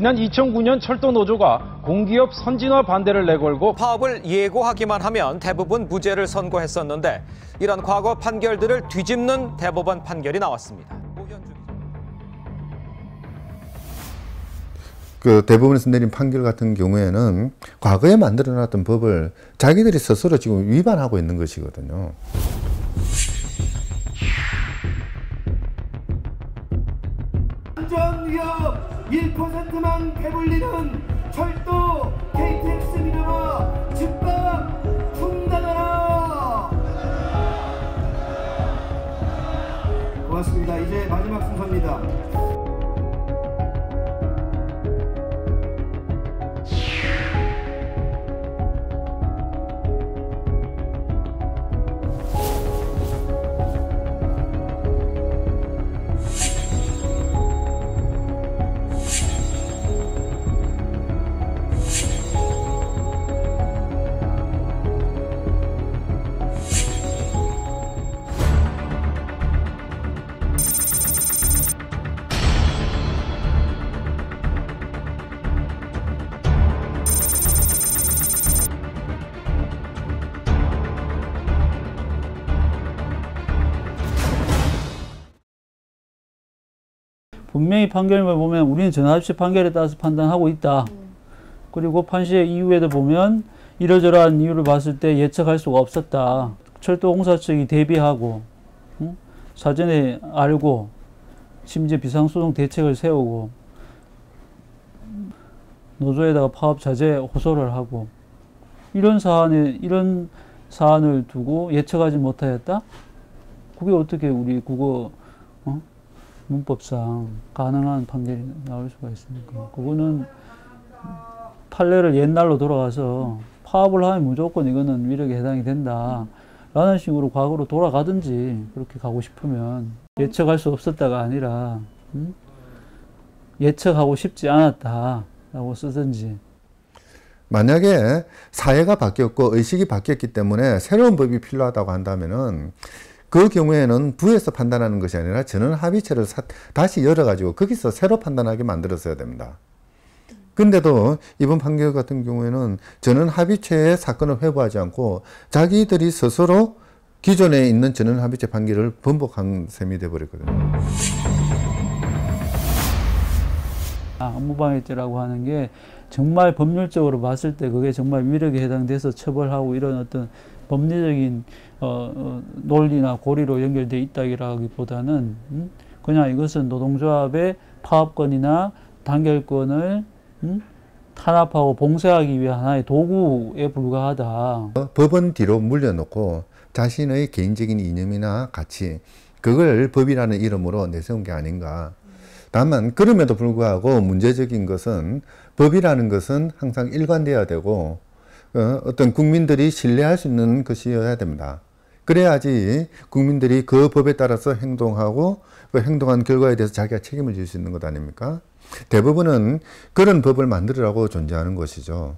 지난 2009년 철도 노조가 공기업 선진화 반대를 내걸고 파업을 예고하기만 하면 대부분 무죄를 선고했었는데 이런 과거 판결들을 뒤집는 대법원 판결이 나왔습니다. 그 대법원에서 내린 판결 같은 경우에는 과거에 만들어놨던 법을 자기들이 스스로 지금 위반하고 있는 것이거든요. 안전 위협 1%만 배불리는 철도 KTX 민영화 즉각 분명히 판결을 보면 우리는 전화합치 판결에 따라서 판단하고 있다. 그리고 판시 이후에도 보면 이러저러한 이유를 봤을 때 예측할 수가 없었다. 철도공사 측이 대비하고 응? 사전에 알고 심지어 비상소송 대책을 세우고 노조에다가 파업 자제 호소를 하고 이런 사안에 이런 사안을 두고 예측하지 못하였다? 그게 어떻게 우리 국어 어? 문법상 가능한 판결이 나올 수가 있습니까? 그거는 판례를 옛날로 돌아가서 파업을 하면 무조건 이거는 위력에 해당이 된다. 라는 식으로 과거로 돌아가든지 그렇게 가고 싶으면 예측할 수 없었다가 아니라 음? 예측하고 싶지 않았다 라고 쓰든지 만약에 사회가 바뀌었고 의식이 바뀌었기 때문에 새로운 법이 필요하다고 한다면은 그 경우에는 부에서 판단하는 것이 아니라 전원 합의체를 사, 다시 열어가지고 거기서 새로 판단하게 만들었어야 됩니다. 근데도 이번 판결 같은 경우에는 전원 합의체의 사건을 회부하지 않고 자기들이 스스로 기존에 있는 전원 합의체 판결을 번복한 셈이 돼버렸거든요. 아, 업무방해죄라고 하는 게 정말 법률적으로 봤을 때 그게 정말 위력에 해당돼서 처벌하고 이런 어떤 법리적인 어, 어, 논리나 고리로 연결돼 있다기보다는 음? 그냥 이것은 노동조합의 파업권이나 단결권을 음? 탄압하고 봉쇄하기 위한 하나의 도구에 불과하다. 어, 법은 뒤로 물려놓고 자신의 개인적인 이념이나 가치 그걸 법이라는 이름으로 내세운 게 아닌가. 다만 그럼에도 불구하고 문제적인 것은 법이라는 것은 항상 일관되어야 되고 어, 어떤 국민들이 신뢰할 수 있는 것이어야 됩니다. 그래야지 국민들이 그 법에 따라서 행동하고 그 행동한 결과에 대해서 자기가 책임을 질 수 있는 것 아닙니까? 대부분은 그런 법을 만들으라고 존재하는 것이죠.